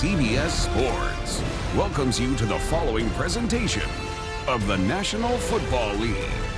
CBS Sports welcomes you to the following presentation of the National Football League.